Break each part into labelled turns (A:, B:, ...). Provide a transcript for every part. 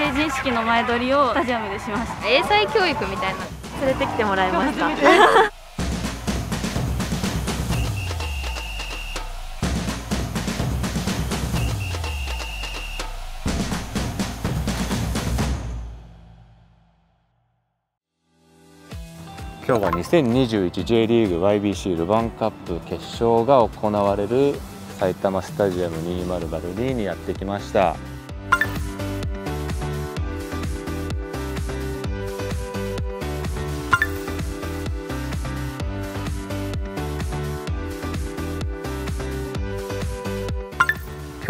A: 成人式の前撮りをスタジアムでしました。
B: 英才教育みたいな。連れてきてもらいました。
C: 今日は 2021J リーグ YBC ルヴァンカップ決勝が行われる埼玉スタジアム2002にやってきました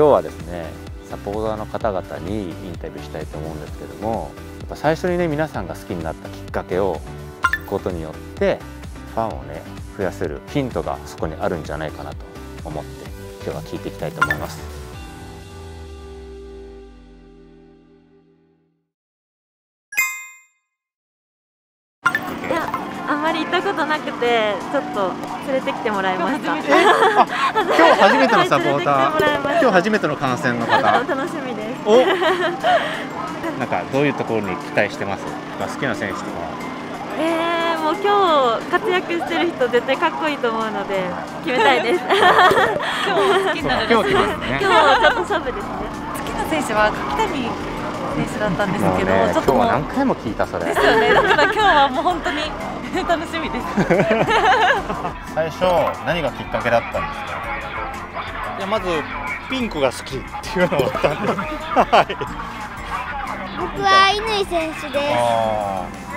C: 今日はですねサポーターの方々にインタビューしたいと思うんですけどもやっぱ最初にね皆さんが好きになったきっかけを聞くことによってファンをね増やせるヒントがそこにあるんじゃないかなと思って今日は聞いていきたいと思います。
B: ったことなくてちょっと連れてきてもらいました。
C: 今日初めてのサポーター。今日初めての観戦の方。
B: 楽しみです。
C: お。なんかどういうところに期待してます？好きな選手とか
B: えー、もう今日活躍してる人絶対かっこいいと思うので決めたいです。今日も好きになる
C: そうか今日決めるね。
B: 今日はちょっと勝負ですね。
D: 好きな選手は柿谷選手だったんですけど、
C: ね
D: ちょっともう
C: 今日は何回も聞いたそれ
D: ですよね。だから今日はもう本当に 楽しみです。
C: 最初何がきっかけだったんですか？
E: いやまずピンクが好きっていうのがあったんで、はい、
F: 僕は乾選手です。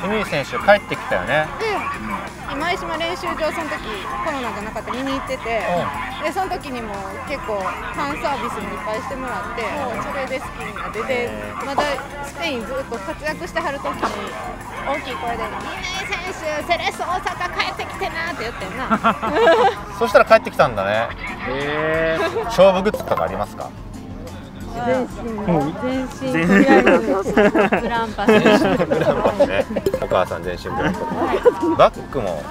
C: 乾選手帰ってきたよね。
G: 前島練習場その時コロナがなかった見に行っててでその時にも結構ファンサービスもいっぱいしてもらってそれで好きになってでまだスペインずっと活躍してはる時に大きい声で「乾選手セレッソ大阪帰ってきてな」って言ってんな。
C: そしたら帰ってきたんだね。へえ勝負グッズとかありますか？
A: 全身全身とりあえずブランパス
C: 母さん全身ブランコバッグも。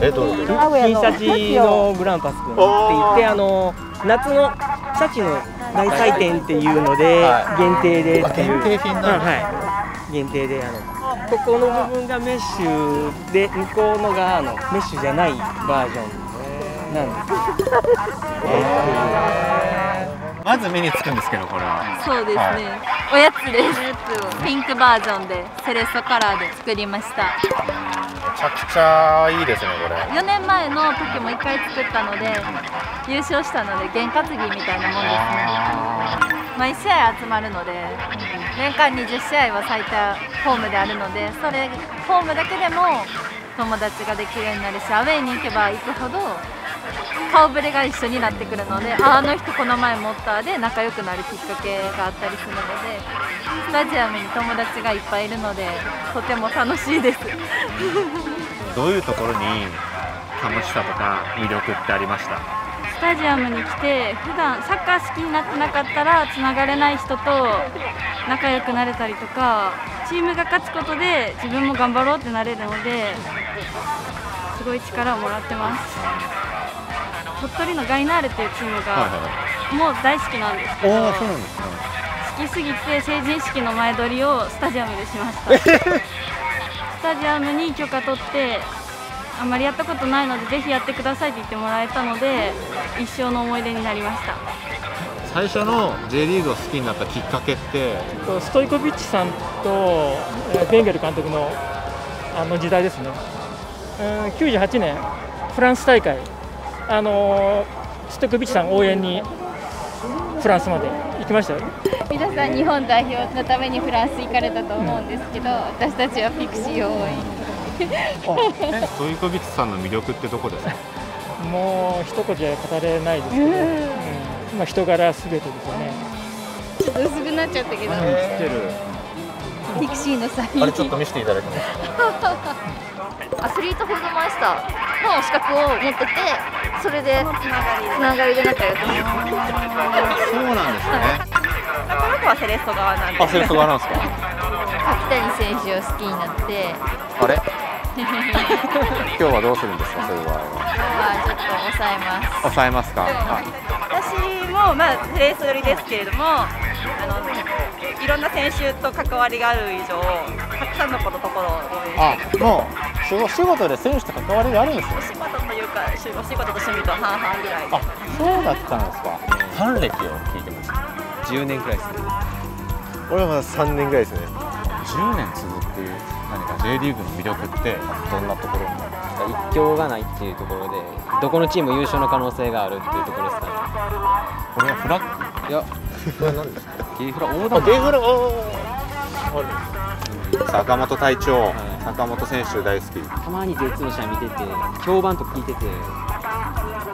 C: え？どうぞ
H: 金シャチのグランパス君って言ってあの夏のシャチの大祭典っていうので
C: は
H: 限定でっていう。
C: 限定品な
H: はい。限定であのここの部分がメッシュで向こうのがあのメッシュじゃないバージョンなんです
C: まず目につくんですけどこれは。
B: そうですね、
C: はい。
B: おやつです。ピンクバージョンでセレッソカラーで作りました。
C: めちゃくちゃいいですねこれ。
B: 4年前の時も1回作ったので優勝したので験担ぎみたいなもんですね。毎試合集まるので年間20試合は最多ホームであるのでそれホームだけでも友達ができるようになるしアウェーに行けば行くほど顔ぶれが一緒になってくるのでああの人この前持ったで仲良くなるきっかけがあったりするのでスタジアムに友達がいっぱいいるのでとても楽しいです。
C: どういうところに楽しさとか魅力ってありました？
A: スタジアムに来て普段サッカー好きになってなかったらつながれない人と仲良くなれたりとかチームが勝つことで自分も頑張ろうってなれるのですごい力をもらってます鳥取のガイナーレっていうチームがもう大好きなんですけど
C: おおそうなんですね
A: 好きすぎて成人式の前撮りをスタジアムでしました。スタジアムに許可取ってあんまりやったことないのでぜひやってくださいって言ってもらえたので一生の思い出になりました。
C: 最初の J リーグを好きになったきっかけって？
H: ストイコビッチさんとえーベンゲル監督のあの時代ですね、うん、98年フランス大会、あのーストイコビッチさん応援にフランスまで行きましたよ。
B: 皆さん日本代表のためにフランス行かれたと思うんですけど、私たちはピクシーを応援。
C: えストイコビッチさんの魅力ってどこですか？
H: もう一言で語れないですけど、うん。まあ、人柄すべてですよね。
B: ちょっと薄くなっちゃったけど、
C: 知ってる
B: ピクシーのサイン。
C: あれちょっと見せていただけますか？
B: アスリートフードマイスターの資格を持っててそれでつながりで仲良く
C: そうなんですね。
D: この子はセレッソ側なんで
C: あセレッソ側なんです。か？
B: 柿谷選手を好きになって。
C: あれ今日はどうするんですかそういう場合は？
B: まあちょっと抑えます。
C: 抑えますか、はい。
D: 私も
I: も、まあ、レース寄りですけれどもあのいろんな選手と関わりがある以上たくさんの子のところを応援して。
C: あもう仕事仕事で選手と関わりがあるんですよ
I: お仕事というかしお仕事と趣味と半々ぐらい。
C: あそうだったんですか。ファン歴を聞いてます
J: 10年くらいですね。
K: 俺はまだ3年ぐらいですね。
C: 10年続く何か J リーグの魅力ってどんなところに？
J: 一強がないっていうところでどこのチームも優勝の可能性があるっていうところですかね。
C: これはフラッグ？
J: いや
K: これ何ですか？
C: ゲイフラ横
K: あ
C: 断
K: ゲイフラ
C: 坂本隊長、坂本選手大好き。
J: たまに J2 の試合見てて評判と聞いてて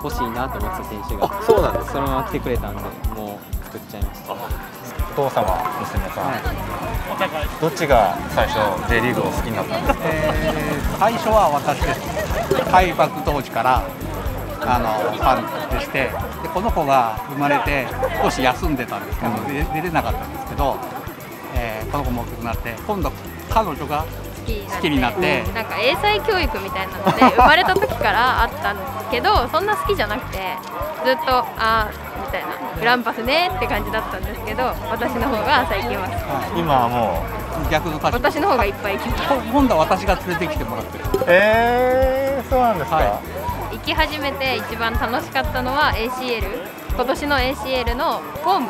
J: 欲しいなと思ってた選手が
C: あそうなんです。
J: そのまま来てくれたんでもう作っちゃいました。
C: お父様娘さん、どっちが最初 J リーグを好きになったんですか、
L: えー最初は私です。開幕当時からあのファンでしてでこの子が生まれて少し休んでたんですけど、で出れなかったんですけど、えーこの子も大きくなって今度彼女が好きになって
B: なんか英才教育みたいなので生まれた時からあったんですけどそんな好きじゃなくてずっとあーみたいなグランパスねって感じだったんですけど私の方が最近は好
C: 今はも
L: 逆の
B: き私の方がいっぱい行きます
L: 今度は私が連れてきてもらってる。
C: うえー、そうなんですか、
B: 行き始めて一番楽しかったのは ACL 今年の ACL のホーム。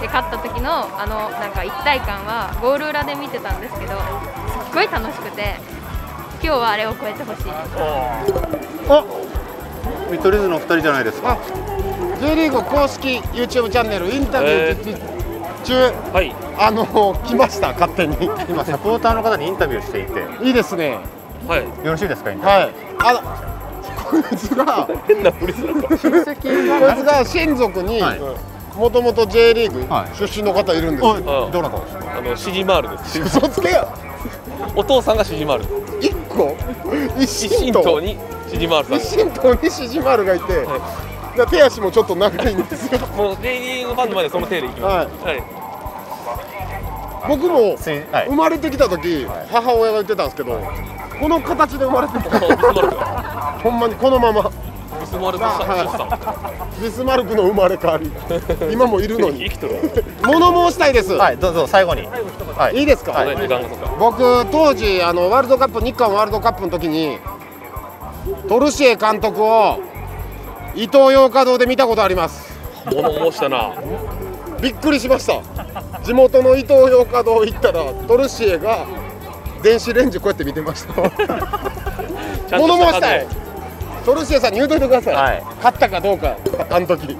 B: で勝った時のあのなんか一体感はゴール裏で見てたんですけどすっごい楽しくて今日はあれを超えてほしい。です
C: あ見取り図のお二人じゃないですか。
M: J リーグ公式 YouTube チャンネルインタビュー中、
C: はい。
M: あの来ました勝手に。
C: 今サポーターの方にインタビューしていて。
M: いいですね。
C: はい。よろしいですかインタビュー。
M: はい。あいつが変なふりするこ いつが親族にもともと J リーグ出身の方いるんですよ、
C: どなたですか？
N: あのシジマールです。
M: 嘘つけや。
N: お父さんがシジマール。
M: 一個？一神
N: 神
M: 党
N: 党にシジマールさ
M: 一神党にシジマルがいて、で手足もちょっと長いんですよ。
N: ん。もう J リーグファンの前でその手でいきます。はい。
M: 僕も生まれてきた時、母親が言ってたんですけどこの形で生まれてきたほんまにこのまま。
N: ビスマルク
M: はいビスマルクの生まれ変わり。今もいるのに。
N: 生きとる。
M: 物申したいです。
C: はいどうぞ最後に。
M: い。いですか、
N: はい。
M: 僕当時あのワールドカップ日韓ワールドカップの時にトルシエ監督を伊東洋華堂で見たことあります。
N: 物申したな。
M: びっくりしました。地元の伊東洋華堂行ったらトルシエが電子レンジこうやって見てました。物申したい。
N: 数
M: トルシエさんに言うといてください、勝ったかどうかあの時。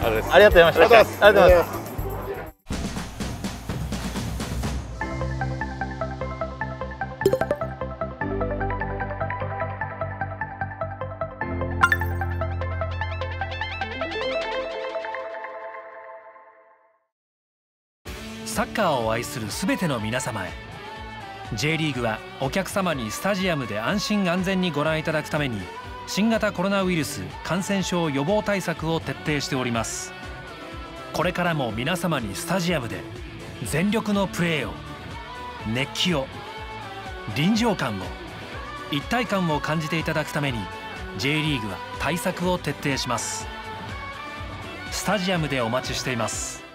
N: あれです。
C: ありがとうございました。ありがとうございます。
O: サッカーを愛する全ての皆様へ。J リーグはお客様にスタジアムで安心安全にご覧いただくために新型コロナウイルス感染症予防対策を徹底しております。これからも皆様にスタジアムで全力のプレーを熱気を臨場感を一体感を感じていただくために J リーグは対策を徹底します。スタジアムでお待ちしています。